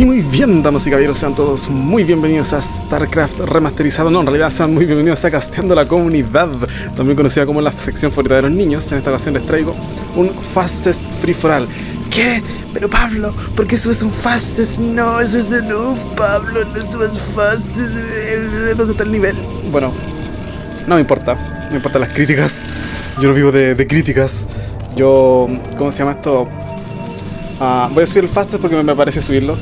Y muy bien, damas y caballeros, sean todos muy bienvenidos a StarCraft remasterizado. No, en realidad sean muy bienvenidos a Casteando la Comunidad, también conocida como la sección favorita de los niños. En esta ocasión les traigo un Fastest Free for All. ¿Qué? Pero Pablo, ¿por qué subes un Fastest? No, eso es de noob, Pablo, no subes Fastest. ¿Dónde está el nivel? Bueno, no me importa, no me importan las críticas. Yo no vivo de, de críticas. Yo, ¿cómo se llama esto? Ah, voy a subir el fastest porque me parece subirlo.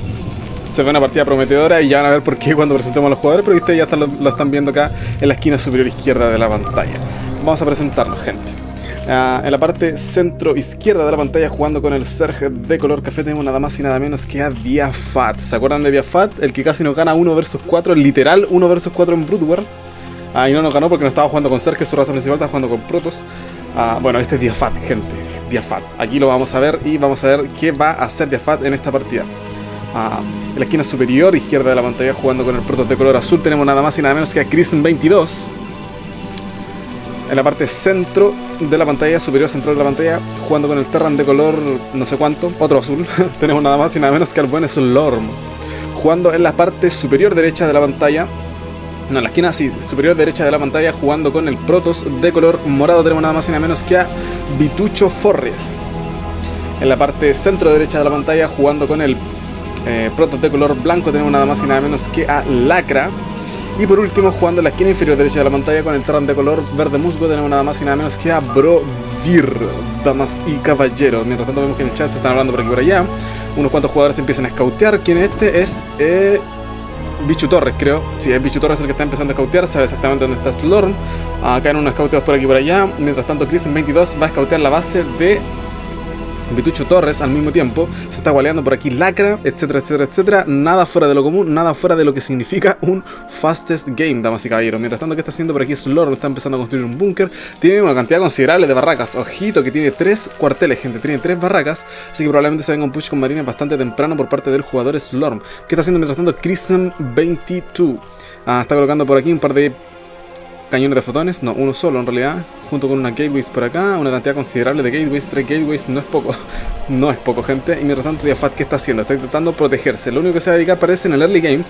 Se ve una partida prometedora y ya van a ver por qué cuando presentemos a los jugadores, pero ustedes ya lo, están viendo acá en la esquina superior izquierda de la pantalla. Vamos a presentarlo, gente. Ah, en la parte centro izquierda de la pantalla, jugando con el Serge de color café, tenemos nada más y nada menos que a Diafat. ¿Se acuerdan de Diafat? El que casi nos gana 1 vs 4, literal 1 vs 4 en Brood War. Ah, y no nos ganó porque no estaba jugando con Serge, su raza principal, estaba jugando con Protoss. Ah, bueno, este es Diafat, gente. Diafat. Aquí lo vamos a ver y vamos a ver qué va a hacer Diafat en esta partida. En la esquina superior izquierda de la pantalla, jugando con el Protoss de color azul, tenemos nada más y nada menos que a Crimson 22. En la parte centro de la pantalla, superior central de la pantalla, jugando con el Terran de color no sé cuánto, otro azul, tenemos nada más y nada menos que al buen Slorm. Jugando en la parte superior derecha de la pantalla, no, en la esquina sí, superior derecha de la pantalla, jugando con el Protoss de color morado, tenemos nada más y nada menos que a Vitucho Forres. En la parte centro derecha de la pantalla, jugando con el eh, Protoss de color blanco, tenemos nada más y nada menos que a Lacra. Y por último, jugando en la esquina inferior derecha de la pantalla con el Terran de color verde musgo, tenemos nada más y nada menos que a Brovir, damas y caballeros. Mientras tanto, vemos que en el chat se están hablando por aquí por allá. Unos cuantos jugadores empiezan a scoutear. Quien este es. Eh, Bichu Torres, creo. Sí, es Bichu Torres el que está empezando a scoutear, sabe exactamente dónde está Slorm. Acá en unos scouteos por aquí por allá. Mientras tanto, Chris en 22 va a scoutear la base de Vitucho Torres al mismo tiempo. Se está gualeando por aquí Lacra, etcétera, etcétera, etcétera. Nada fuera de lo común, nada fuera de lo que significa un fastest game, damas y caballeros. Mientras tanto, ¿qué está haciendo por aquí Slorm? Está empezando a construir un búnker. Tiene una cantidad considerable de barracas. Ojito que tiene tres cuarteles, gente. Tiene tres barracas. Así que probablemente se venga un push con marines bastante temprano por parte del jugador Slorm. ¿Qué está haciendo mientras tanto Crism 22? Ah, está colocando por aquí un par de cañones de fotones, no, uno solo en realidad, junto con una gateways por acá, una cantidad considerable de gateways, tres gateways, no es poco, no es poco gente, y mientras tanto Diafat, ¿qué está haciendo? Está intentando protegerse, lo único que se va a dedicar parece en el early game,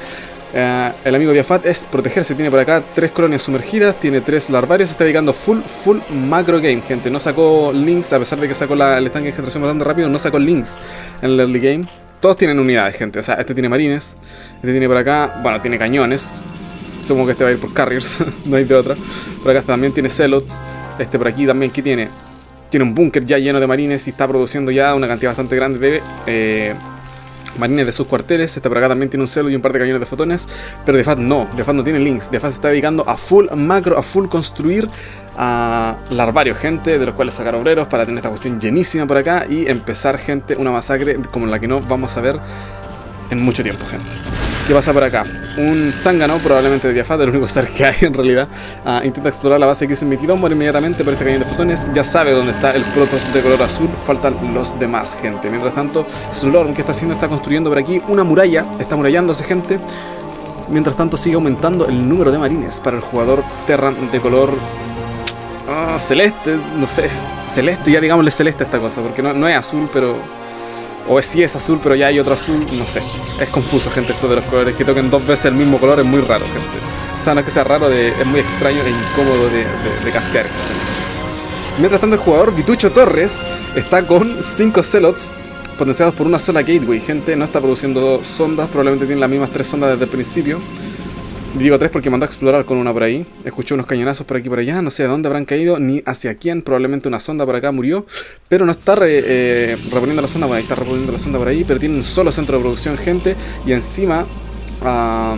eh, el amigo Diafat es protegerse, tiene por acá tres colonias sumergidas, tiene tres larvarias, está dedicando full, full macro game, gente, no sacó links, a pesar de que sacó la, el estanque de generación bastante rápido, no sacó links en el early game, todos tienen unidades, gente, o sea, este tiene marines, este tiene por acá, bueno, tiene cañones, Supongo que este va a ir por carriers, no hay de otra. Por acá también tiene celots. Este por aquí también que tiene. Tiene un búnker ya lleno de marines y está produciendo ya una cantidad bastante grande de eh, marines de sus cuarteles. Este por acá también tiene un celo y un par de cañones de fotones. Pero de Defat no, Defat no tiene links. Defat se está dedicando a full macro, a full construir a larvario, gente, de los cuales sacar obreros para tener esta cuestión llenísima por acá y empezar, gente, una masacre como la que no vamos a ver en mucho tiempo, gente. ¿Qué pasa por acá? Un zángano, probablemente de Biafat, el único ser que hay en realidad. Uh, intenta explorar la base que se emitido, muere inmediatamente por este cañón de fotones. Ya sabe dónde está el Protoss de color azul. Faltan los demás, gente. Mientras tanto, Slorm, ¿qué está haciendo? Está construyendo por aquí una muralla. Está murallándose, gente. Mientras tanto, sigue aumentando el número de marines para el jugador Terran de color uh, celeste. No sé, celeste, ya digámosle celeste esta cosa, porque no es azul, pero o es si es azul, pero ya hay otro azul, no sé. Es confuso, gente, esto de los colores. Que toquen dos veces el mismo color es muy raro, gente. O sea, no es que sea raro, es muy extraño e incómodo de, de, cascar. Mientras tanto, el jugador Vitucho Torres está con 5 celots potenciados por una sola gateway. Gente, no está produciendo sondas, probablemente tiene las mismas tres sondas desde el principio. Digo tres porque mandó a explorar con una por ahí. Escuché unos cañonazos por aquí y por allá. No sé de dónde habrán caído ni hacia quién. Probablemente una sonda por acá murió. Pero no está eh, reponiendo la sonda. Bueno, está reponiendo la sonda por ahí. Pero tiene un solo centro de producción, gente. Y encima... Uh,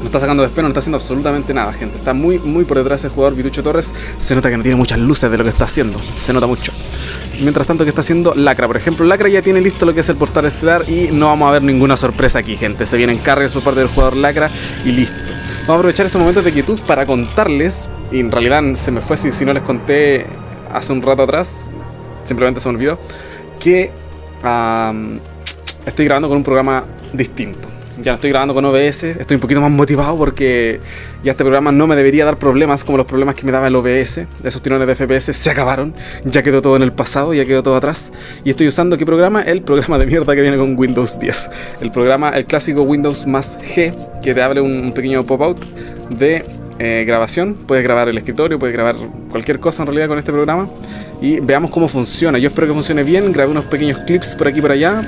no está sacando despego, no está haciendo absolutamente nada, gente. Está muy, muy por detrás del jugador Vitucho Torres. Se nota que no tiene muchas luces de lo que está haciendo. Se nota mucho. Mientras tanto que está haciendo Lacra. Por ejemplo, Lacra ya tiene listo lo que es el portal estelar y no vamos a ver ninguna sorpresa aquí, gente. Se vienen cargas por parte del jugador Lacra y listo. Vamos a aprovechar estos momentos de quietud para contarles, y en realidad se me fue si, si no les conté hace un rato atrás, simplemente se me olvidó, que estoy grabando con un programa distinto. Ya no estoy grabando con OBS, estoy un poquito más motivado porque ya este programa no me debería dar problemas como los problemas que me daba el OBS. Esos tirones de FPS se acabaron, ya quedó todo en el pasado, ya quedó todo atrás. Y estoy usando qué programa? El programa de mierda que viene con Windows 10. El programa, el clásico Windows más G, que te abre un pequeño pop-out de eh, grabación. Puedes grabar el escritorio, puedes grabar cualquier cosa en realidad con este programa. Y veamos cómo funciona. Yo espero que funcione bien. Grabé unos pequeños clips por aquí y por allá.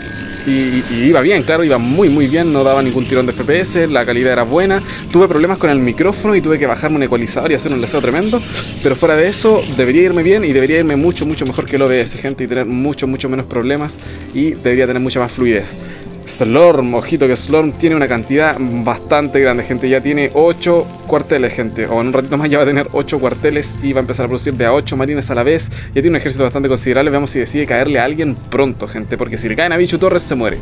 Y, iba bien, claro, iba muy muy bien, no daba ningún tirón de FPS, la calidad era buena. Tuve problemas con el micrófono y tuve que bajarme un ecualizador y hacer un deseo tremendo. Pero fuera de eso, debería irme bien y debería irme mucho, mucho mejor que el OBS, gente, y tener mucho, mucho menos problemas y debería tener mucha más fluidez. Slorm, ojito que Slorm tiene una cantidad bastante grande, gente. Ya tiene 8 cuarteles, gente. O en un ratito más ya va a tener 8 cuarteles y va a empezar a producir de a 8 marines a la vez. Ya tiene un ejército bastante considerable. Veamos si decide caerle a alguien pronto, gente. Porque si le caen a Bichu Torres, se muere.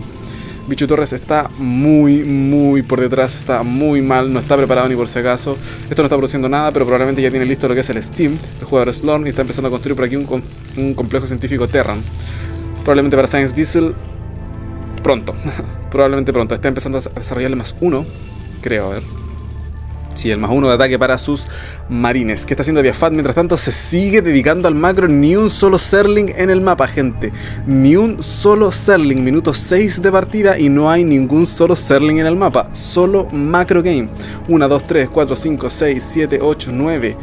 Bichu Torres está muy, muy por detrás, está muy mal, no está preparado ni por si acaso. Esto no está produciendo nada, pero probablemente ya tiene listo lo que es el Steam, el jugador Slorm, y está empezando a construir por aquí un, complejo científico Terran. Probablemente para Science Vessel pronto. Probablemente pronto. Está empezando a desarrollar el más uno. Creo, a ver. Sí, el más uno de ataque para sus marines. ¿Qué está haciendo Biafat? Mientras tanto, se sigue dedicando al macro. Ni un solo Serling en el mapa, gente. Ni un solo Serling. Minuto 6 de partida y no hay ningún solo Serling en el mapa. Solo macro game. 1, 2, 3, 4, 5, 6, 7, 8, 9,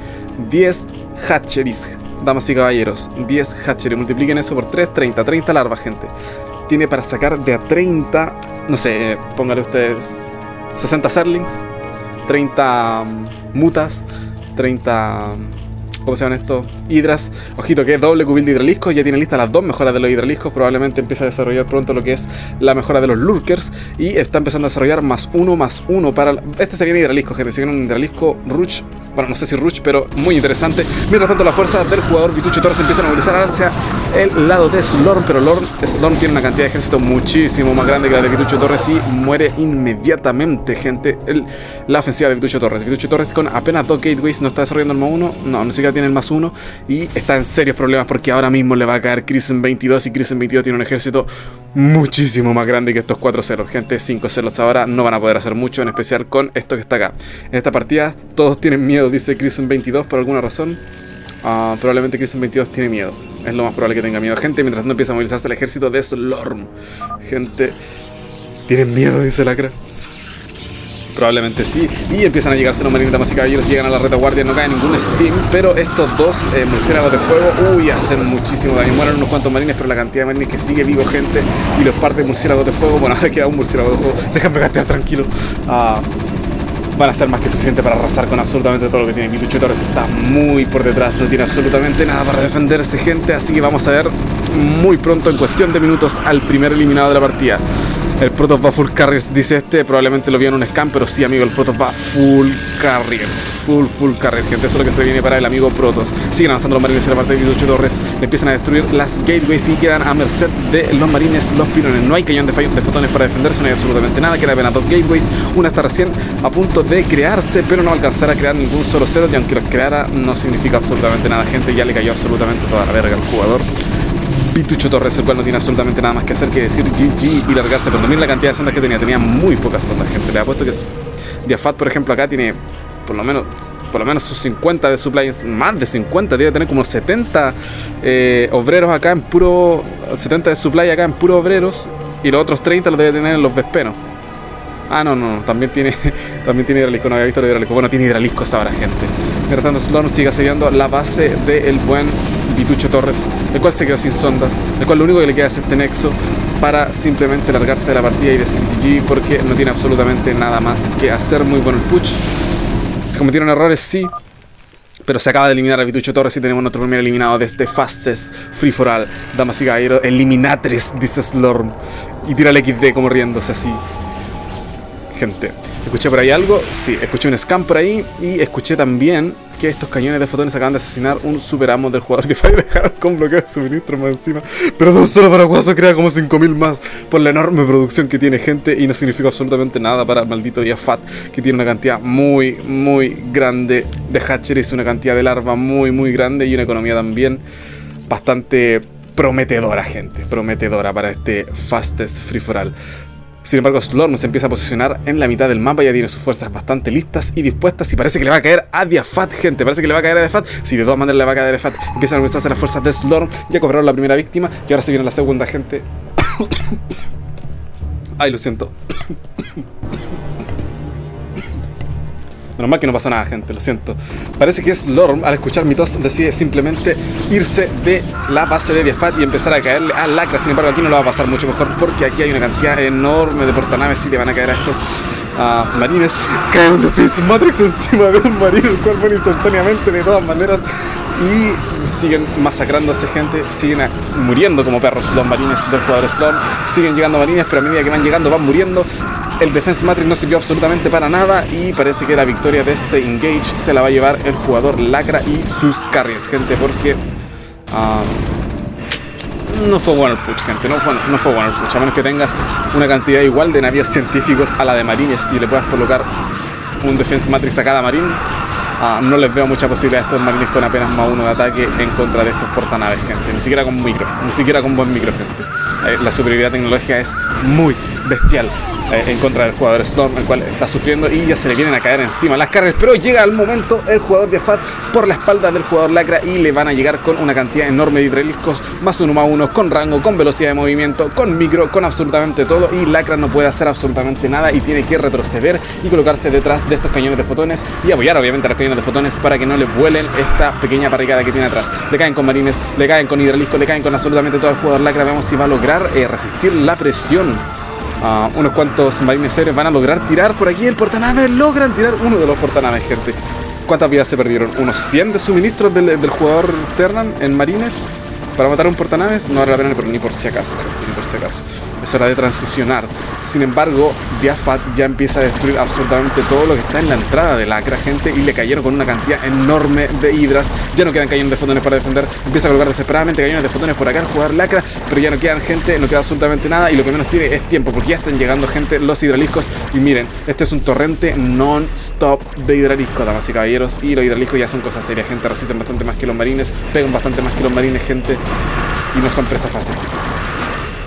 10 hatcheries. Damas y caballeros, 10 hatcheries. Multipliquen eso por 3, 30. 30 larvas, gente tiene para sacar de a 30, no sé, póngale ustedes 60 serlings, 30 mm, mutas, 30 ¿Cómo se llaman estos? Hidras. Ojito que es doble cubil de hidraliscos. Ya tiene listas las dos mejoras de los hidraliscos. Probablemente empiece a desarrollar pronto lo que es la mejora de los lurkers. Y está empezando a desarrollar más uno, más uno para... Este se viene hidralisco, gente. Se viene un hidralisco Ruch. Bueno, no sé si Ruch, pero muy interesante. Mientras tanto, las fuerzas del jugador Vitucho Torres empiezan a movilizar hacia el lado de Slorm. Pero Lorn, Slorm tiene una cantidad de ejército muchísimo más grande que la de Vitucho Torres y muere inmediatamente, gente. La ofensiva de Vitucho Torres. Vitucho Torres con apenas dos gateways no está desarrollando el modo 1. No, no siquiera tiene el más uno y está en serios problemas porque ahora mismo le va a caer Crimson 22 y Crimson 22 tiene un ejército muchísimo más grande que estos 4 ceros. Gente, 5 ceros ahora no van a poder hacer mucho, en especial con esto que está acá. En esta partida todos tienen miedo, dice Crimson 22 por alguna razón. Uh, probablemente Crimson 22 tiene miedo. Es lo más probable que tenga miedo. Gente, mientras no empieza a movilizarse el ejército de Slorm. Gente, tienen miedo, dice Lacra. Probablemente sí. Y empiezan a llegarse los marines damas y caballeros. Llegan a la retaguardia. No cae ningún Steam. Pero estos dos eh, murciélagos de fuego. Uy, hacen muchísimo daño. Mueren unos cuantos marines. Pero la cantidad de marines que sigue vivo, gente. Y los partes murciélagos de fuego. Bueno, ahora queda un murciélago de fuego. Déjame gatear tranquilo. Ah, van a ser más que suficiente para arrasar con absolutamente todo lo que tiene. Vitucho Torres está muy por detrás. No tiene absolutamente nada para defenderse, gente. Así que vamos a ver muy pronto, en cuestión de minutos, al primer eliminado de la partida. El Protoss va full carriers, dice este. Probablemente lo vio en un scam, pero sí, amigo, el Protoss va full carriers. Full, full carriers, gente. Eso es lo que se viene para el amigo Protoss. Siguen avanzando los marines en la parte de 18 Torres. Empiezan a destruir las gateways y quedan a merced de los marines, los pilones. No hay cañón de, de fotones para defenderse, no hay absolutamente nada. Queda apenas dos gateways. Una está recién a punto de crearse, pero no alcanzará a crear ningún solo cero. Y aunque los creara, no significa absolutamente nada, gente. Ya le cayó absolutamente toda la verga al jugador. Pitucho Torres, el cual no tiene absolutamente nada más que hacer que decir GG y largarse. Pero miren la cantidad de sondas que tenía, tenía muy pocas sondas, gente. Le ha puesto que Diafat, por ejemplo, acá tiene por lo menos por lo menos sus 50 de supply, más de 50, debe tener como 70 eh, obreros acá en puro, 70 de supply acá en puro obreros y los otros 30 los debe tener en los vespenos. Ah, no, no, también tiene, también tiene hidralisco, no había visto el hidralisco. Bueno, tiene hidraliscos ahora, gente. Mientras tanto, Sloan sigue sellando la base del buen Vitucho Torres, el cual se quedó sin sondas, el cual lo único que le queda es este nexo para simplemente largarse de la partida y decir GG porque no tiene absolutamente nada más que hacer. Muy bueno el push. Se cometieron errores, sí, pero se acaba de eliminar a Vitucho Torres y tenemos nuestro primer eliminado de este Fastest Free for All. Damas y caballeros, eliminatres, dice Slorm. Y tira el XD como riéndose así. Gente, ¿escuché por ahí algo? Sí, escuché un scam por ahí y escuché también que estos cañones de fotones acaban de asesinar un super amo del jugador de Fire dejaron con bloqueo de suministro más encima. Pero no solo para Guaso crea como 5000 más por la enorme producción que tiene gente y no significa absolutamente nada para el maldito Fat que tiene una cantidad muy, muy grande de hatcheries, una cantidad de larva muy, muy grande y una economía también bastante prometedora, gente. Prometedora para este Fastest Free for All. Sin embargo, Slorm se empieza a posicionar en la mitad del mapa, ya tiene sus fuerzas bastante listas y dispuestas y parece que le va a caer a Diafat, gente. Parece que le va a caer a Diafat. Si de todas maneras le va a caer a Diafat, empiezan a organizarse las fuerzas de Slorm. Ya cobraron la primera víctima y ahora se viene la segunda, gente. Ay, lo siento. Menos mal que no pasó nada, gente, lo siento. Parece que es Lorm, al escuchar mi tos, decide simplemente irse de la base de Diafat y empezar a caerle a Lacra. Sin embargo, aquí no lo va a pasar mucho mejor porque aquí hay una cantidad enorme de portanaves y le van a caer a estos marines. Cae un Defense Matrix encima de un marine, el cual instantáneamente de todas maneras. Y siguen masacrándose gente, siguen muriendo como perros los marines del jugador Storm. Siguen llegando marines, pero a medida que van llegando van muriendo el Defense Matrix no sirvió absolutamente para nada y parece que la victoria de este Engage se la va a llevar el jugador Lacra y sus carriers, gente, porque ah, no fue bueno el push, gente, no fue, no fue bueno el push, a menos que tengas una cantidad igual de navíos científicos a la de marines y le puedas colocar un Defense Matrix a cada marine. Ah, no les veo mucha posibilidad a estos marines con apenas más uno de ataque en contra de estos portanaves, gente. Ni siquiera con micro, ni siquiera con buen micro, gente. Eh, la superioridad tecnológica es muy bestial. Eh, en contra del jugador Storm, el cual está sufriendo y ya se le vienen a caer encima las cargas. Pero llega al momento el jugador de Fat por la espalda del jugador Lacra y le van a llegar con una cantidad enorme de hidraliscos, más uno más uno, con rango, con velocidad de movimiento, con micro, con absolutamente todo. Y Lacra no puede hacer absolutamente nada y tiene que retroceder y colocarse detrás de estos cañones de fotones y apoyar obviamente a los cañones de fotones para que no le vuelen esta pequeña barricada que tiene atrás. Le caen con marines, le caen con hidraliscos, le caen con absolutamente todo el jugador Lacra. Veamos si va a lograr eh, resistir la presión unos cuantos marines seres van a lograr tirar por aquí el portanaves. Logran tirar uno de los portanaves, gente. ¿Cuántas vidas se perdieron? ¿Unos 100 de suministros del jugador Ternan en marines? Para matar un portanaves no vale la pena ni por si acaso, gente, ni por si acaso es hora de transicionar. Sin embargo, Diafat ya empieza a destruir absolutamente todo lo que está en la entrada de Lacra, gente, y le cayeron con una cantidad enorme de hidras. Ya no quedan cañones de fotones para defender. Empieza a colocar desesperadamente cañones de fotones por acá al jugar Lacra, pero ya no quedan gente, no queda absolutamente nada, y lo que menos tiene es tiempo, porque ya están llegando gente los hidraliscos. Y miren, este es un torrente non-stop de hidraliscos, damas y caballeros, y los hidraliscos ya son cosas serias, gente, resisten bastante más que los marines, pegan bastante más que los marines, gente, y no son presa fácil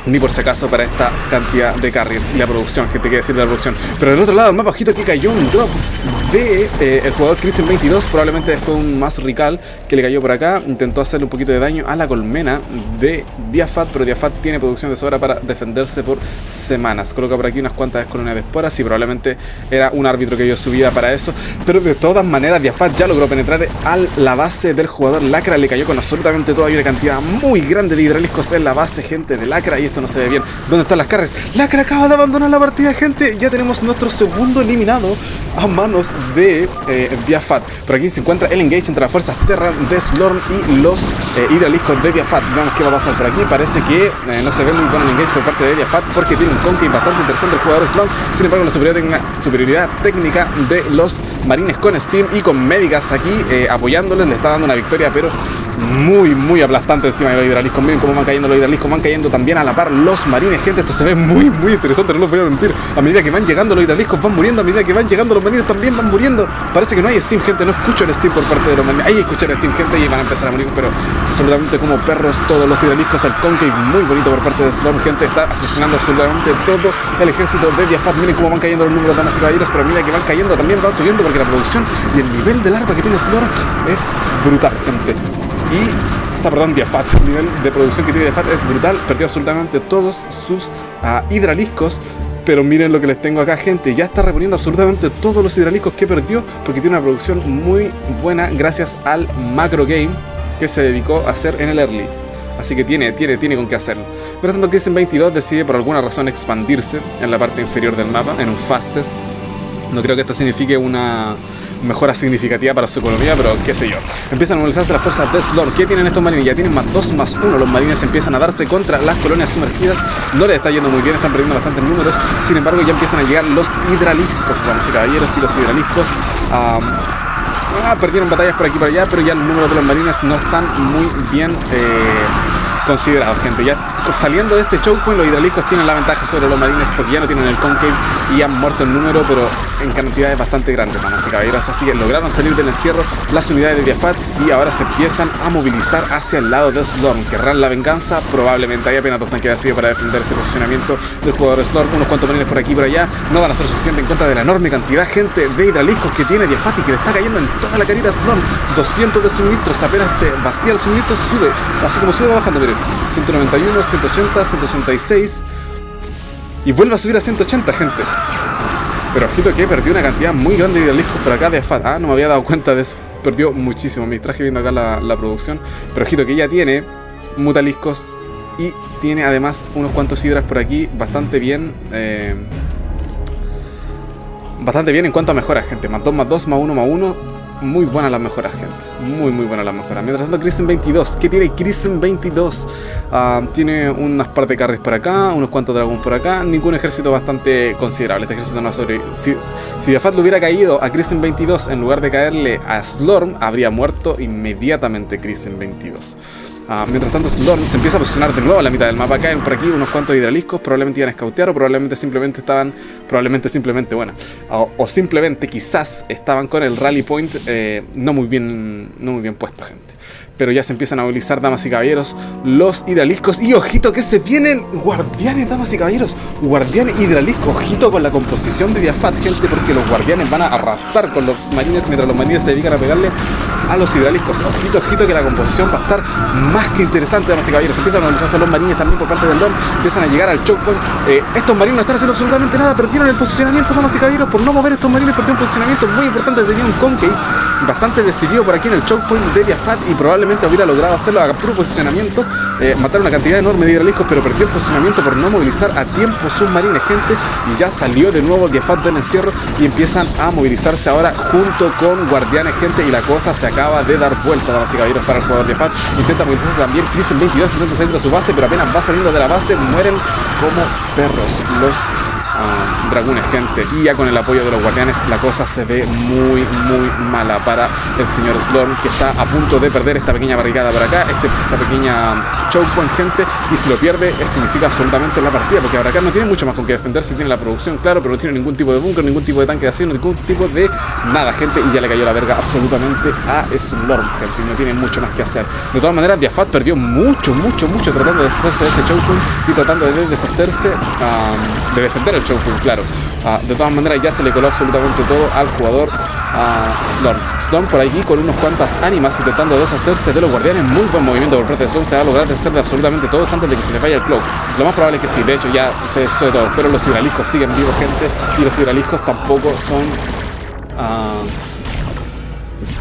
ni por si acaso para esta cantidad de carriers y la producción, gente, que decir de la producción. Pero del otro lado, el mapa ojito aquí cayó un drop de eh, el jugador Crimson 22, probablemente fue un más rical que le cayó por acá, intentó hacerle un poquito de daño a la colmena de Diafat, pero Diafat tiene producción de sobra para defenderse por semanas. Coloca por aquí unas cuantas colonias de esporas y probablemente era un árbitro que dio su vida para eso, pero de todas maneras Diafat ya logró penetrar a la base del jugador Lacra, le cayó con absolutamente toda una cantidad muy grande de hidraliscos en la base, gente de Lacra, y no se ve bien. ¿Dónde están las carres? Lacra acaba de abandonar la partida, gente. Ya tenemos nuestro segundo eliminado a manos de eh, Biafat. Por aquí se encuentra el engage entre las fuerzas Terran de Slorm y los eh, hidraliscos de Biafat. Veamos qué va a pasar por aquí. Parece que eh, no se ve muy bueno el engage por parte de Biafat porque tiene un concave bastante interesante el jugador Slorm. Sin embargo, la superioridad, superioridad técnica de los marines con Steam y con médicas aquí eh, apoyándoles le está dando una victoria, pero muy, muy aplastante encima de los hidraliscos. Miren cómo van cayendo los hidraliscos, van cayendo también a la par los marines, gente. Esto se ve muy, muy interesante, no los voy a mentir. A medida que van llegando los hidraliscos, van muriendo. A medida que van llegando los marines, también van muriendo. Parece que no hay Steam, gente. No escucho el Steam por parte de los marines. Ahí escuchar el Steam, gente, y van a empezar a morir, pero absolutamente como perros todos los hidraliscos. El concave, muy bonito por parte de Slorm, gente. Está asesinando absolutamente todo el ejército de Biafat. Miren cómo van cayendo los números de damas y caballeros, pero a medida que van cayendo, también van subiendo porque la producción y el nivel de larva que tiene Slorm es brutal, gente. Y perdón, Diafat. El nivel de producción que tiene Diafat es brutal. Perdió absolutamente todos sus uh, hidraliscos. Pero miren lo que les tengo acá, gente. Ya está reponiendo absolutamente todos los hidraliscos que perdió. Porque tiene una producción muy buena gracias al macro game que se dedicó a hacer en el early. Así que tiene, tiene, tiene con qué hacerlo. Pero tanto que en 22 decide por alguna razón expandirse en la parte inferior del mapa, en un fastest. No creo que esto signifique una mejora significativa para su economía, pero qué sé yo. Empiezan a movilizarse las fuerzas de Slorm. ¿Qué tienen estos marines? Ya tienen más 2 más 1. Los marines empiezan a darse contra las colonias sumergidas. No les está yendo muy bien, están perdiendo bastantes números. Sin embargo, ya empiezan a llegar los hidraliscos, damas y caballeros, y los hidraliscos. ah, perdieron batallas por aquí y por allá, pero ya los números de los marines no están muy bien eh, considerados, gente. Ya saliendo de este choke point, los hidraliscos tienen la ventaja sobre los marines porque ya no tienen el concave y han muerto en número, pero en cantidades bastante grandes, damas y caballeros. Así que lograron salir del encierro las unidades de Biafat y ahora se empiezan a movilizar hacia el lado de Slorm. Querrán la venganza, probablemente hay apenas dos tanques así para defender este posicionamiento del jugador Slorm. Unos cuantos marines por aquí y por allá no van a ser suficientes en contra de la enorme cantidad gente de hidraliscos que tiene Biafat y que le está cayendo en toda la carita a Slorm. 200 de suministros, apenas se vacía el suministro, sube, así como sube bajando, miren. 191, 180, 186 y vuelve a subir a 180, gente. Pero ojito que perdió una cantidad muy grande de hidraliscos por acá de Afat. Ah, no me había dado cuenta de eso. Perdió muchísimo. Me traje viendo acá la, producción. Pero ojito que ya tiene mutaliscos y tiene además unos cuantos hidras por aquí bastante bien. Eh, bastante bien en cuanto a mejoras, gente. Más 2, más 2, más 1, más 1 muy buena la mejora, gente. Muy, muy buena la mejora. Mientras tanto, Krisen 22. ¿Qué tiene Krisen 22? Ah, tiene unas par de carries por acá, unos cuantos dragones por acá. Ningún ejército bastante considerable. Este ejército no ha sobrevivido. Si, si le hubiera caído a Krisen 22 en lugar de caerle a Slorm, habría muerto inmediatamente Krisen 22. Ah, mientras tanto, Slorm se empieza a posicionar de nuevo a la mitad del mapa. Caen por aquí unos cuantos hidraliscos. Probablemente iban a escautear o probablemente simplemente estaban. Probablemente simplemente, bueno. O, simplemente quizás estaban con el rally point eh, no, muy bien, no muy bien puesto, gente pero ya se empiezan a movilizar, damas y caballeros, los hidraliscos. Y ojito que se vienen guardianes, damas y caballeros. Guardianes hidraliscos. Ojito con la composición de Diafat, gente, porque los guardianes van a arrasar con los marines mientras los marines se dedican a pegarle a los hidraliscos. Ojito, ojito que la composición va a estar más que interesante, damas y caballeros. Empiezan a movilizarse los marines también por parte del LOL. Empiezan a llegar al choke point. Eh, estos marines no están haciendo absolutamente nada. Perdieron el posicionamiento, damas y caballeros. Por no mover estos marines, perdieron un posicionamiento muy importante. Tenía un concave bastante decidido por aquí en el choke point de Diafat y probablemente hubiera logrado hacerlo a puro posicionamiento, eh, matar una cantidad enorme de hidraliscos, pero perdió el posicionamiento por no movilizar a tiempo submarines, gente, y ya salió de nuevo el Diafat del encierro y empiezan a movilizarse ahora junto con guardianes, gente, y la cosa se acaba de dar vuelta, damas y caballeros, para el jugador Diafat. Intenta movilizarse también, Cris 22 intenta salir de su base, pero apenas va saliendo de la base, mueren como perros los dragones, gente. Y ya con el apoyo de los guardianes la cosa se ve muy, muy mala para el señor Slorm, que está a punto de perder esta pequeña barricada por acá, este, esta pequeña choke gente. Y si lo pierde, significa absolutamente la partida, porque acá no tiene mucho más con que defenderse. Tiene la producción, claro, pero no tiene ningún tipo de búnker, ningún tipo de tanque de acción, ningún tipo de nada, gente. Y ya le cayó la verga absolutamente a Slorm, gente. Y no tiene mucho más que hacer. De todas maneras, Diafat perdió mucho, mucho, mucho tratando de deshacerse de este choke y tratando de deshacerse, de defender el claro. Ah, de todas maneras ya se le coló absolutamente todo al jugador uh, Slorm. Slorm por aquí con unos cuantas ánimas intentando deshacerse de los guardianes. Muy buen movimiento por parte de Slorm. Se va a lograr deshacer de absolutamente todos antes de que se le vaya el cloak. Lo más probable es que sí, de hecho ya se deshace de todo. Pero los hidraliscos siguen vivos, gente. Y los hidraliscos tampoco son... Uh,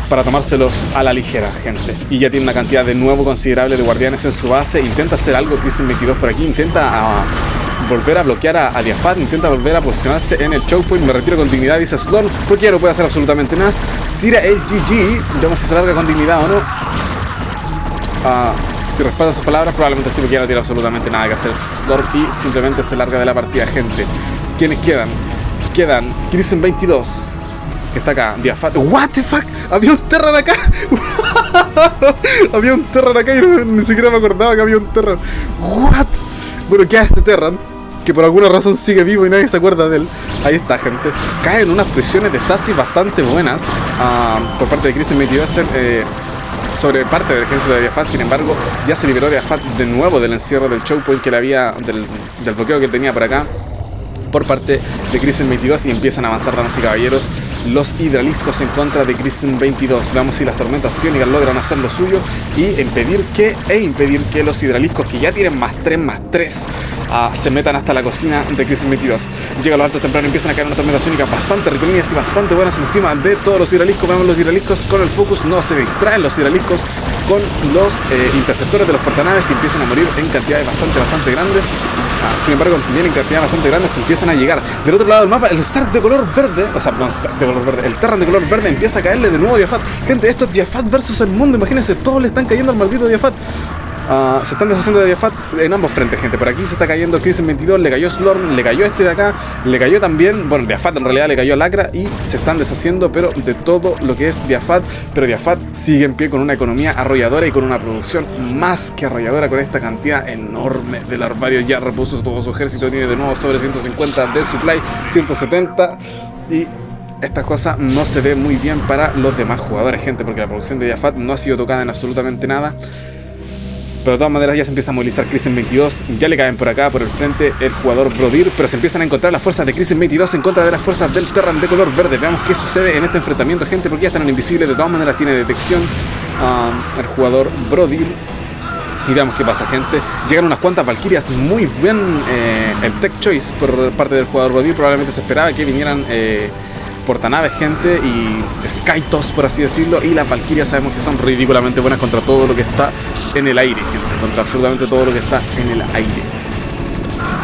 para tomárselos a la ligera, gente. Y ya tiene una cantidad de nuevo considerable de guardianes en su base. Intenta hacer algo que 22 por aquí. Intenta volver a bloquear a, Diafat, intenta volver a posicionarse en el choke point, me retiro con dignidad, dice Slon, porque ya no puede hacer absolutamente nada. Tira el GG, vemos si se larga con dignidad o no. Ah, si respalda sus palabras, probablemente sí, porque ya no tiene absolutamente nada que hacer Slorp y simplemente se larga de la partida, gente. ¿Quiénes quedan? Quedan Krisen 22, que está acá, Diafat. ¿What the fuck? Había un Terran acá. había un Terran acá y ni siquiera me acordaba que había un Terran. What? Bueno, queda este Terran, que por alguna razón sigue vivo y nadie se acuerda de él. Ahí está, gente. Caen unas presiones de Stasis bastante buenas ah, por parte de Crisis 22 eh, sobre parte del ejército de Diafat. Sin embargo, ya se liberó Diafat de nuevo del encierro del choke point que le había, del, bloqueo que tenía por acá por parte de Crisis 22 y empiezan a avanzar, damas y caballeros, los hidraliscos en contra de Crisis 22. Veamos si las tormentas ciónicas logran hacer lo suyo y impedir que, e impedir que los hidraliscos que ya tienen más 3 más 3 ah, se metan hasta la cocina de Crisis 22. Llega a los altos tempranos, empiezan a caer unas tormentas ciónicas bastante recolinas y bastante buenas encima de todos los hidraliscos. Vemos los hidraliscos con el focus, no se distraen los hidraliscos con los eh, interceptores de los portanaves y empiezan a morir en cantidades bastante, bastante grandes. Ah, sin embargo, también en cantidades bastante grandes empiezan a llegar. Del otro lado del mapa, el Stark de color verde, o sea, no, el de color verde, el Terran de color verde empieza a caerle de nuevo a Diafat. Gente, esto es Diafat versus el mundo, imagínense, todos le están cayendo al maldito Diafat. Ah, se están deshaciendo de Diafat en ambos frentes, gente. Por aquí se está cayendo Crimson 22, le cayó Slorm, le cayó este de acá, le cayó también, bueno, Diafat en realidad le cayó a Lacra y se están deshaciendo, pero de todo lo que es Diafat. Pero Diafat sigue en pie con una economía arrolladora y con una producción más que arrolladora con esta cantidad enorme del armario. Ya repuso todo su ejército, tiene de nuevo sobre 150 de supply, 170 y esta cosa no se ve muy bien para los demás jugadores, gente, porque la producción de Diafat no ha sido tocada en absolutamente nada. Pero de todas maneras ya se empieza a movilizar Cris 22. Ya le caen por acá, por el frente, el jugador Brodir. Pero se empiezan a encontrar las fuerzas de Cris 22 en contra de las fuerzas del Terran de color verde. Veamos qué sucede en este enfrentamiento, gente, porque ya están en invisible. De todas maneras tiene detección um, el jugador Brodir. Y veamos qué pasa, gente. Llegan unas cuantas Valkyrias. Muy bien eh, el Tech Choice por parte del jugador Brodir. Probablemente se esperaba que vinieran... Eh, portanaves, gente, y Skytos, por así decirlo, y las Valkyrias sabemos que son ridículamente buenas contra todo lo que está en el aire, gente, contra absolutamente todo lo que está en el aire.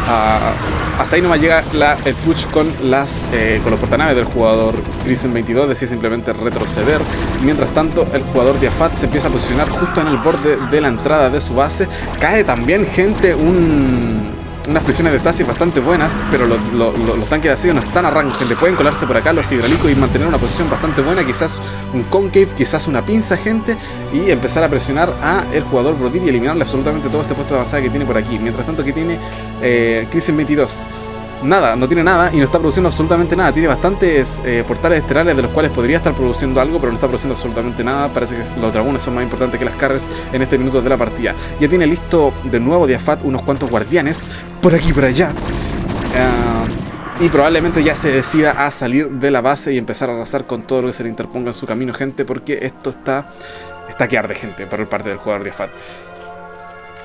Ah, hasta ahí nomás llega el push con las eh, con los portanaves del jugador Crisen 22, decide simplemente retroceder. Mientras tanto, el jugador Diafat se empieza a posicionar justo en el borde de la entrada de su base. Cae también, gente, un unas prisiones de estasis bastante buenas, pero los tanques de asedio no están a rango, gente. Pueden colarse por acá los hidralicos y mantener una posición bastante buena, quizás un concave, quizás una pinza, gente, y empezar a presionar a el jugador Brodir y eliminarle absolutamente todo este puesto de avanzada que tiene por aquí. Mientras tanto que tiene eh, Crisis 22 nada, no tiene nada y no está produciendo absolutamente nada. Tiene bastantes eh, portales estelares de los cuales podría estar produciendo algo, pero no está produciendo absolutamente nada. Parece que los dragones son más importantes que las carres en este minuto de la partida. Ya tiene listo de nuevo Diafat unos cuantos guardianes por aquí y por allá. Uh, y probablemente ya se decida a salir de la base y empezar a arrasar con todo lo que se le interponga en su camino, gente, porque esto está, está que arde, gente, por parte del jugador Diafat.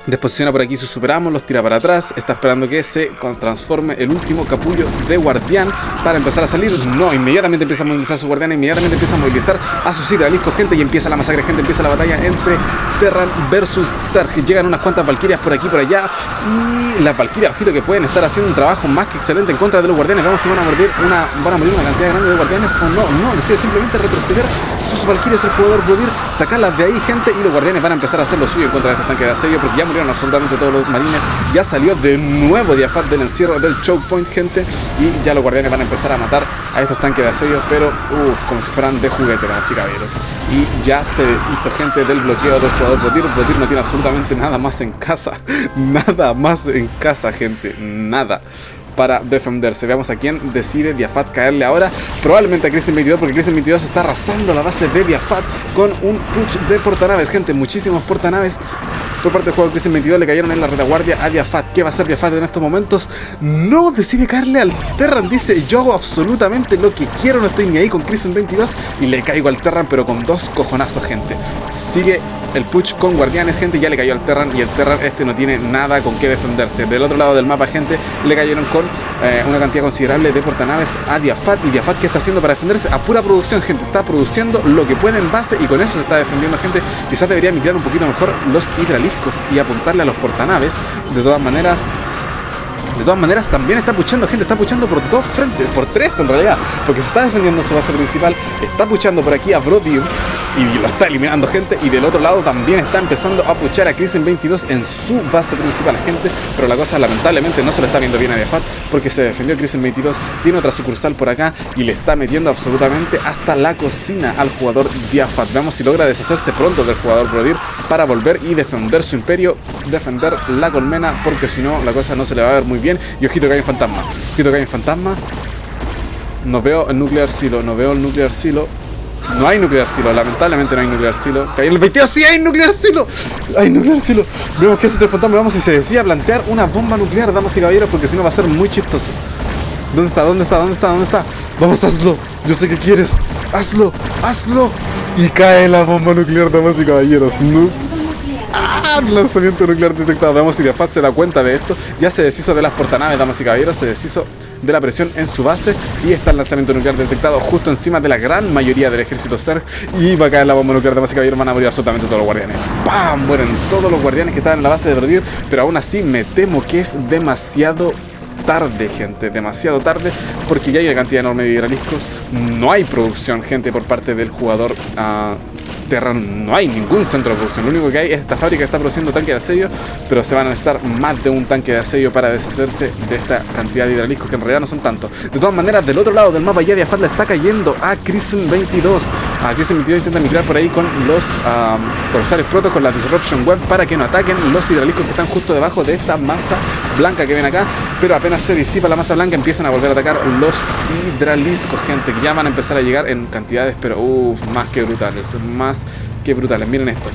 Desposiciona por aquí sus superamos, los tira para atrás. Está esperando que se transforme el último capullo de guardián para empezar a salir. No, inmediatamente empieza a movilizar a su guardián, inmediatamente empieza a movilizar a sus hidraliscos, gente, y empieza la masacre, gente, empieza la batalla entre Terran versus Serg. Llegan unas cuantas valquirias por aquí por allá. Y las valquirias, ojito, que pueden estar haciendo un trabajo más que excelente en contra de los guardianes. Vamos si van a morir una, van a morir una cantidad grande de guardianes o no. No, decide simplemente retroceder sus valquirias, el jugador Brodir, sacarlas de ahí, gente, y los guardianes van a empezar a hacer lo suyo en contra de este tanque de asedio porque ya absolutamente todos los marines. Ya salió de nuevo Diafat del encierro del choke point, gente. Y ya los guardianes van a empezar a matar a estos tanques de asedio, pero uff, como si fueran de juguete, así caballeros. Y ya se deshizo, gente, del bloqueo del jugador Botir. Botir no tiene absolutamente nada más en casa. nada más en casa, gente. Nada para defenderse. Veamos a quién decide Diafat caerle ahora. Probablemente a Crisis 22, porque Crisis 22 está arrasando la base de Diafat con un push de portanaves. Gente, muchísimos portanaves por parte del juego Crisis 22 le cayeron en la retaguardia a Diafat. ¿Qué va a hacer Diafat en estos momentos? No, decide caerle al Terran. Dice, yo hago absolutamente lo que quiero, no estoy ni ahí con Crisis 22. Y le caigo al Terran, pero con dos cojonazos, gente. Sigue el push con guardianes, gente, ya le cayó al Terran y el Terran este no tiene nada con qué defenderse. Del otro lado del mapa, gente, le cayeron con eh, una cantidad considerable de portanaves a Diafat. Y Diafat, ¿qué está haciendo para defenderse? A pura producción, gente. Está produciendo lo que puede en base y con eso se está defendiendo, gente. Quizás debería migrar un poquito mejor los hidraliscos y apuntarle a los portanaves. De todas maneras, de todas maneras, también está puchando, gente, está puchando por dos frentes, por tres en realidad, porque se está defendiendo su base principal, está puchando por aquí a Brody y lo está eliminando, gente, y del otro lado también está empezando a puchar a Krisen 22 en su base principal, gente, pero la cosa lamentablemente no se le está viendo bien a Diafat, porque se defendió Krisen 22, tiene otra sucursal por acá y le está metiendo absolutamente hasta la cocina al jugador Diafat. Veamos si logra deshacerse pronto del jugador Brodir para volver y defender su imperio, defender la colmena, porque si no, la cosa no se le va a ver muy bien y ojito que hay un fantasma. Ojito que hay un fantasma. No veo el nuclear silo. No veo el nuclear silo. No hay nuclear silo, lamentablemente no hay nuclear silo. Caí el 22, sí hay nuclear silo. Hay nuclear silo. Vemos que es este fantasma. Vamos si se decía plantear una bomba nuclear, damas y caballeros, porque si no va a ser muy chistoso. ¿Dónde está? ¿Dónde está? ¿Dónde está? ¿Dónde está? Vamos, hazlo. Yo sé que quieres. Hazlo. Hazlo. Y cae la bomba nuclear, damas y caballeros. No lanzamiento nuclear detectado. Vemos si Diafat se da cuenta de esto. Ya se deshizo de las portanaves, damas y caballeros. Se deshizo de la presión en su base. Y está el lanzamiento nuclear detectado justo encima de la gran mayoría del ejército Zerg. Y va a caer la bomba nuclear, damas y caballeros. Van a morir absolutamente todos los guardianes. ¡Pam! Mueren todos los guardianes que estaban en la base de Verdir. Pero aún así me temo que es demasiado tarde, gente, demasiado tarde, porque ya hay una cantidad enorme de hidraliscos, no hay producción, gente, por parte del jugador uh, Terran no hay ningún centro de producción. Lo único que hay es esta fábrica que está produciendo tanques de asedio, pero se van a necesitar más de un tanque de asedio para deshacerse de esta cantidad de hidraliscos que en realidad no son tantos. De todas maneras, del otro lado del mapa ya Diafat le está cayendo a Crimson 22. A Crimson 22 intenta migrar por ahí con los um, Corsarios Proto con la Disruption Web para que no ataquen los hidraliscos que están justo debajo de esta masa blanca que ven acá. Pero apenas se disipa la masa blanca, empiezan a volver a atacar los hidraliscos, gente, que ya van a empezar a llegar en cantidades, pero uff, más que brutales, más que brutales. Miren esto.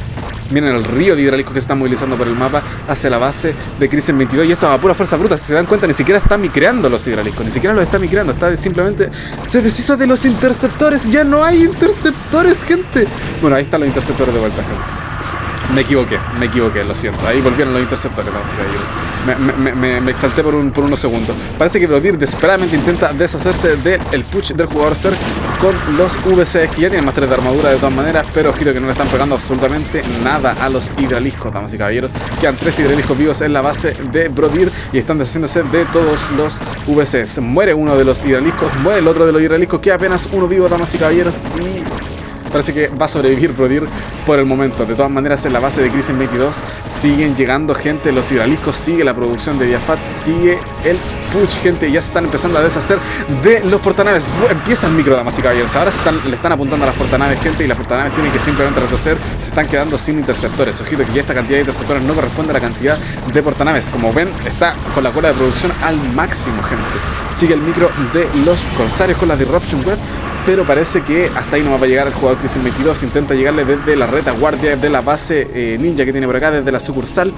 Miren el río de hidraliscos que se está movilizando por el mapa hacia la base de Crisis 22. Y esto a pura fuerza bruta. Si se dan cuenta, ni siquiera está micreando los hidraliscos. Ni siquiera los está micreando. Está simplemente. Se deshizo de los interceptores. Ya no hay interceptores, gente. Bueno, ahí están los interceptores de vuelta, gente. Me equivoqué, me equivoqué, lo siento. Ahí volvieron los interceptores, damas y caballeros. Me, me, exalté por, un, por unos segundos. Parece que Brodir desesperadamente intenta deshacerse del push del jugador Ser con los VCs que ya tienen más 3 de armadura de todas maneras, pero ojito que no le están pegando absolutamente nada a los hidraliscos, damas y caballeros. Quedan tres hidraliscos vivos en la base de Brodir y están deshaciéndose de todos los VCs. Muere uno de los hidraliscos, muere el otro de los hidraliscos, queda apenas uno vivo, damas y caballeros, y Parece que va a sobrevivir Brodir por el momento. De todas maneras, en la base de Crisis 22 siguen llegando gente. Los hidraliscos sigue la producción de Diafat, sigue el push, gente. Ya se están empezando a deshacer de los portanaves. Empiezan micro, damas y caballeros. Ahora le están apuntando a las portanaves, gente. Y las portanaves tienen que simplemente retroceder. Se están quedando sin interceptores. Ojito que ya esta cantidad de interceptores no corresponde a la cantidad de portanaves. Como ven, está con la cola de producción al máximo, gente. Sigue el micro de los corsarios con la Disruption Web pero parece que hasta ahí no va a llegar el jugador Crisis 22. Intenta llegarle desde la retaguardia de la base eh, ninja que tiene por acá, desde la sucursal.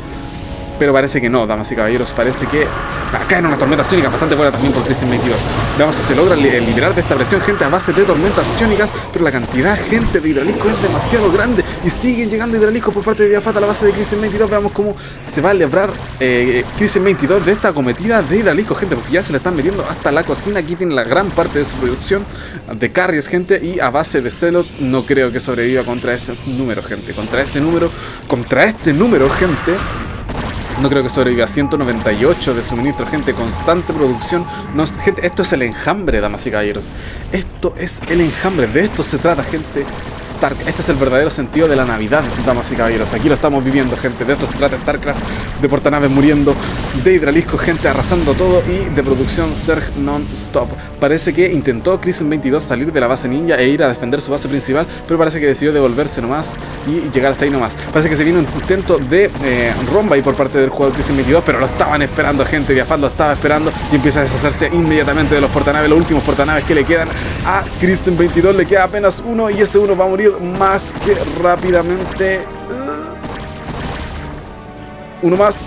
Pero parece que no, damas y caballeros. Parece que acá en una tormenta ciónica bastante buena también por Crisis 22. Veamos si se logra liberar de esta presión, gente, a base de tormentas ciónicas. Pero la cantidad, gente, de hidralisco es demasiado grande. Y siguen llegando hidraliscos por parte de Diafat a la base de Crisis 22. Veamos cómo se va a librar eh, Crisis 22 de esta cometida de hidralisco, gente. Porque ya se le están metiendo hasta la cocina. Aquí tiene la gran parte de su producción de carries, gente. Y a base de Celot no creo que sobreviva contra ese número, gente. Contra ese número, contra este número, gente no creo que sobreviva. 198 de suministro, gente. Constante producción. Gente, esto es el enjambre, damas y caballeros. Esto es el enjambre. De esto se trata, gente. Stark. Este es el verdadero sentido de la Navidad, damas y caballeros. Aquí lo estamos viviendo, gente. De esto se trata StarCraft. De portanaves muriendo. De hidralisco, gente arrasando todo. Y de producción Serg non-stop. Parece que intentó Crimson 22 salir de la base ninja e ir a defender su base principal. Pero parece que decidió devolverse nomás. Y llegar hasta ahí nomás. Parece que se viene un intento de eh, romba y por parte de del jugador Crisis 22, pero lo estaban esperando, gente. Diafat lo estaba esperando y empieza a deshacerse inmediatamente de los portanaves, los últimos portanaves que le quedan a Crisis 22. Le queda apenas uno y ese uno va a morir más que rápidamente. Uh. Uno más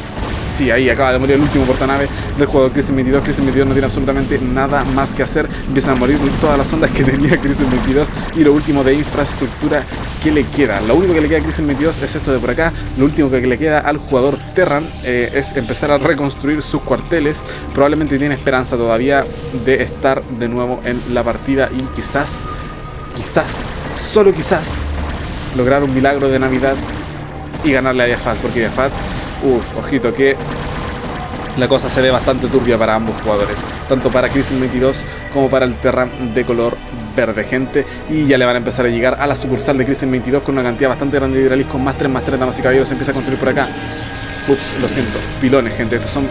Sí, ahí acaba de morir el último portanave del jugador Crisis 22. Crisis 22 no tiene absolutamente nada más que hacer. Empiezan a morir todas las ondas que tenía Crisis 22 y lo último de infraestructura que le queda. Lo único que le queda a Crisis 22 es esto de por acá. Lo último que le queda al jugador Terran eh, es empezar a reconstruir sus cuarteles. Probablemente tiene esperanza todavía de estar de nuevo en la partida y quizás, quizás, solo quizás, lograr un milagro de Navidad y ganarle a Diafat, porque Diafat Uf, ojito que la cosa se ve bastante turbia para ambos jugadores, tanto para Crisis 22 como para el Terran de color verde, gente. Y ya le van a empezar a llegar a la sucursal de Crisis 22 con una cantidad bastante grande de hidraliscos, más 3, más 3, damas y caballeros, se empieza a construir por acá. Ups, lo siento, pilones, gente, estos son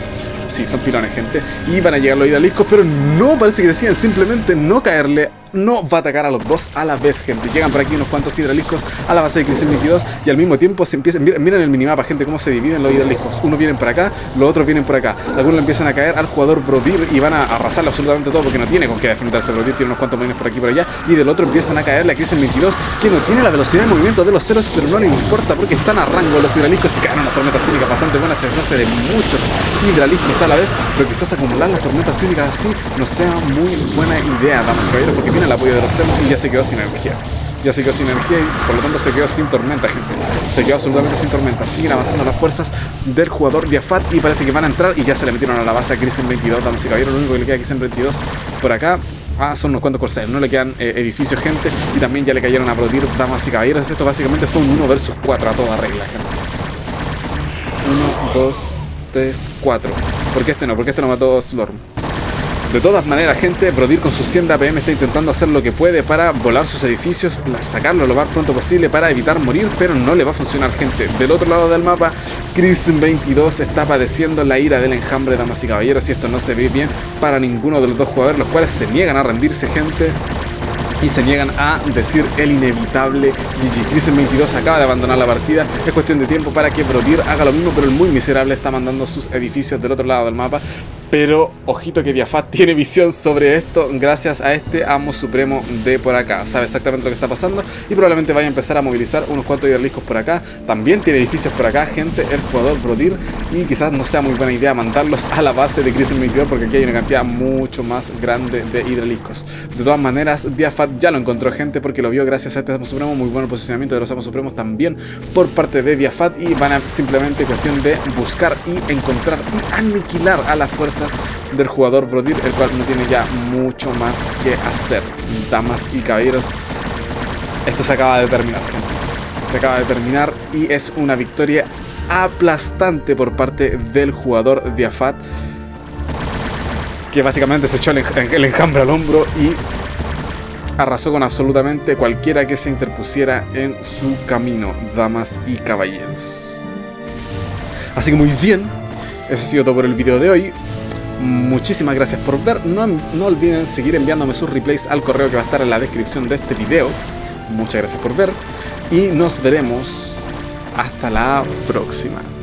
Sí, son pilones, gente. Y van a llegar los hidraliscos, pero no parece que deciden simplemente no caerle no va a atacar a los dos a la vez, gente. Llegan por aquí unos cuantos hidraliscos a la base de Crisis 22 y al mismo tiempo se empiezan. Miren, el minimapa, gente, cómo se dividen los hidraliscos. Unos vienen por acá, los otros vienen por acá. Algunos empiezan a caer al jugador Brodir y van a arrasarle absolutamente todo porque no tiene con qué defenderse. Brodir tiene unos cuantos marines por aquí y por allá. Y del otro empiezan a caerle a Crisis 22 que no tiene la velocidad de movimiento de los ceros, pero no le importa porque están a rango los hidraliscos y caen unas tormentas únicas bastante buenas. Se deshace de muchos hidraliscos a la vez, pero quizás acumular las tormentas únicas así no sea muy buena idea, vamos caballeros, porque el apoyo de los y ya se quedó sin energía. Ya se quedó sin energía y por lo tanto se quedó sin tormenta, gente. Se quedó absolutamente sin tormenta. Siguen avanzando las fuerzas del jugador Diafat y parece que van a entrar y ya se le metieron a la base a Crimson 22, damas y caballeros. Lo único que le queda a Crimson 22 por acá Ah, son unos cuantos corsarios, no le quedan eh, edificios, gente. Y también ya le cayeron a Brodir, damas y caballeros. Esto básicamente fue un 1 versus 4 a toda regla, gente. 1, 2, 3, 4. ¿Por qué este no? ¿Por qué este no mató Slorm? De todas maneras, gente, Brodir con su 100 de APM está intentando hacer lo que puede para volar sus edificios, sacarlo lo más pronto posible para evitar morir, pero no le va a funcionar, gente. Del otro lado del mapa, Chris 22 está padeciendo la ira del enjambre, damas y caballeros, y esto no se ve bien para ninguno de los dos jugadores, los cuales se niegan a rendirse, gente y se niegan a decir el inevitable GG. Crisen 22 acaba de abandonar la partida, es cuestión de tiempo para que Brodir haga lo mismo, pero el muy miserable está mandando sus edificios del otro lado del mapa pero ojito que Biafat tiene visión sobre esto gracias a este amo supremo de por acá. Sabe exactamente lo que está pasando y probablemente vaya a empezar a movilizar unos cuantos hidraliscos por acá. También tiene edificios por acá, gente, el jugador Brodir. Y quizás no sea muy buena idea mandarlos a la base de Crisis 22 porque aquí hay una cantidad mucho más grande de hidraliscos. De todas maneras, Biafat ya lo encontró, gente, porque lo vio gracias a este amo supremo. Muy buen posicionamiento de los amos supremos también por parte de Biafat y van a simplemente cuestión de buscar y encontrar y aniquilar a la fuerza del jugador Brodir, el cual no tiene ya mucho más que hacer. Damas y caballeros, esto se acaba de terminar, gente. Se acaba de terminar y es una victoria aplastante por parte del jugador Diafat, que básicamente se echó el, el enjambre al hombro y arrasó con absolutamente cualquiera que se interpusiera en su camino, damas y caballeros. Así que muy bien, eso ha sido todo por el video de hoy. Muchísimas gracias por ver. No, no olviden seguir enviándome sus replays al correo que va a estar en la descripción de este video. Muchas gracias por ver. Y nos veremos hasta la próxima.